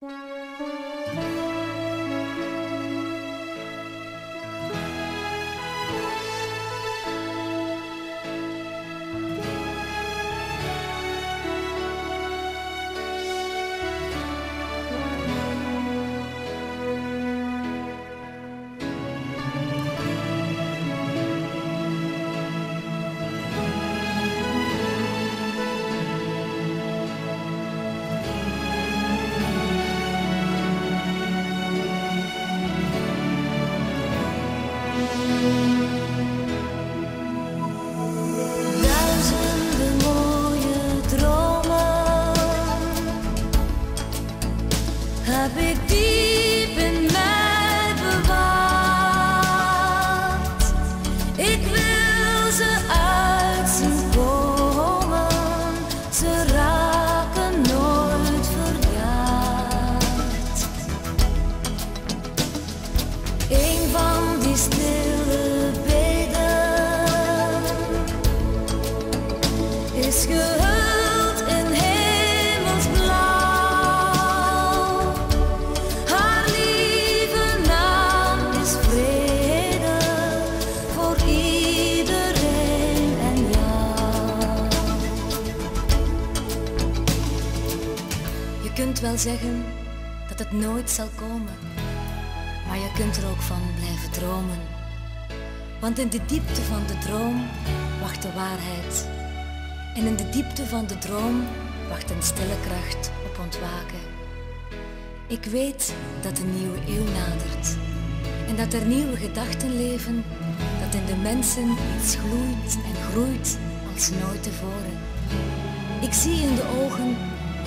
Yeah. Zeggen dat het nooit zal komen, maar je kunt er ook van blijven dromen. Want in de diepte van de droom wacht de waarheid. En in de diepte van de droom wacht een stille kracht op ontwaken. Ik weet dat een nieuwe eeuw nadert. En dat er nieuwe gedachten leven, dat in de mensen iets gloeit en groeit als nooit tevoren. Ik zie in de ogen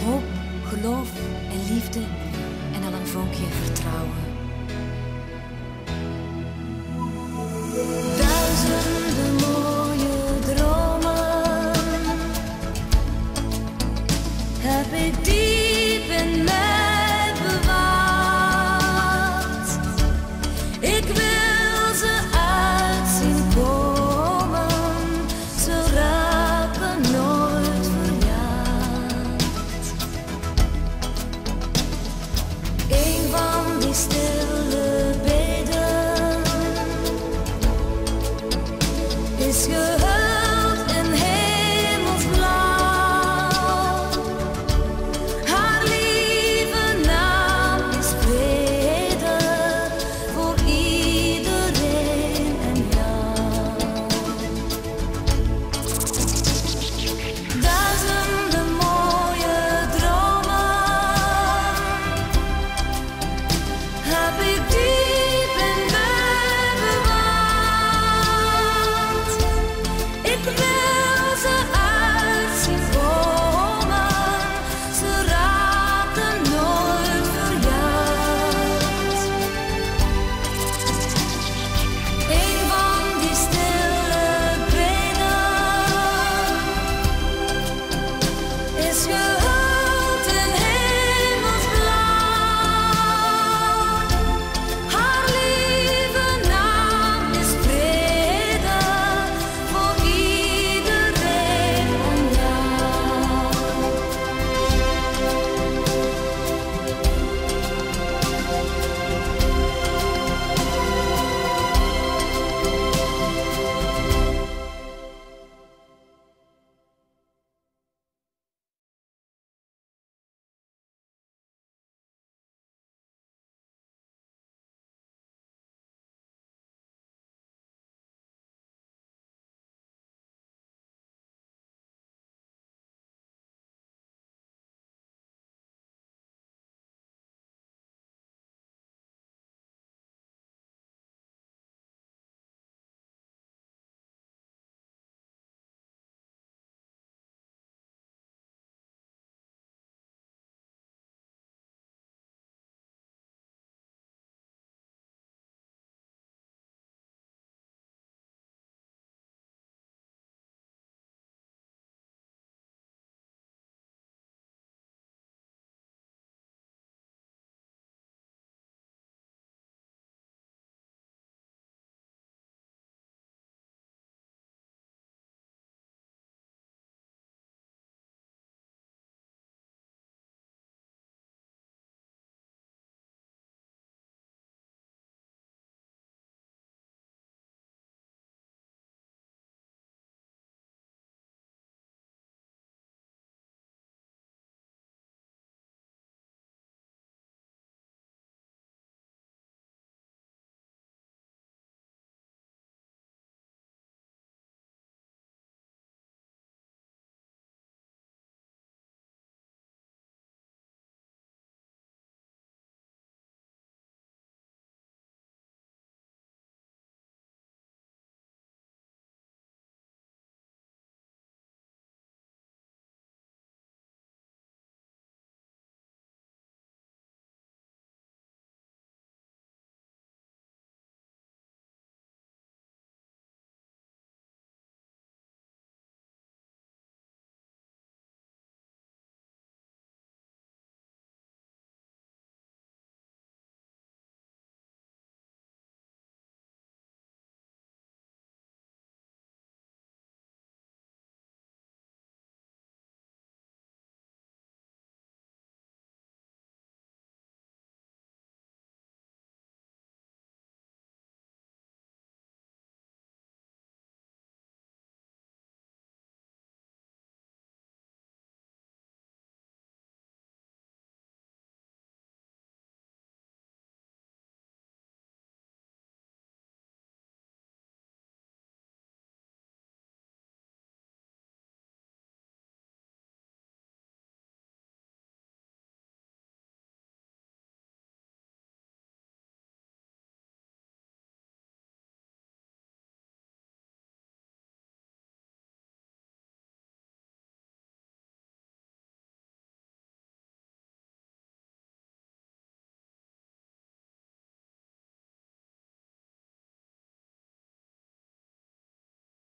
hoop, geloof en liefde en al een vonkje vertrouwen.